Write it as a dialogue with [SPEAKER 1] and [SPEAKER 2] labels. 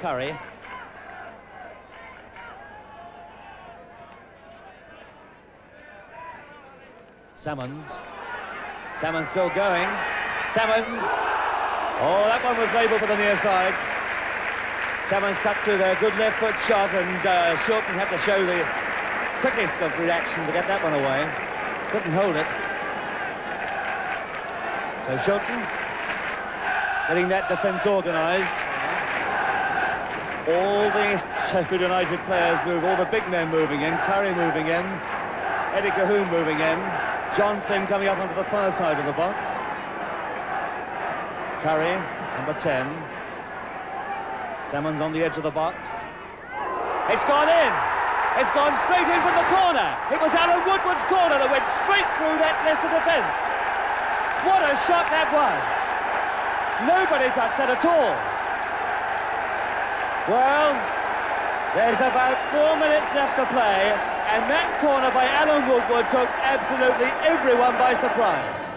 [SPEAKER 1] Currie. Salmons. Salmons still going. Salmons. Oh, that one was labelled for the near side. Salmons cut through there. Good left foot shot, and uh, Shilton had to show the quickest of reaction to get that one away. Couldn't hold it. So Shilton getting that defence organised. All the Sheffield United players move, all the big men moving in, Currie moving in, Eddie Colquhoun moving in, John Flynn coming up onto the far side of the box. Currie, number 10. Salmons on the edge of the box. It's gone in. It's gone straight in from the corner. It was Alan Woodward's corner that went straight through that Leicester defence. What a shot that was. Nobody touched that at all. Well, there's about four minutes left to play, and that corner by Alan Woodward took absolutely everyone by surprise.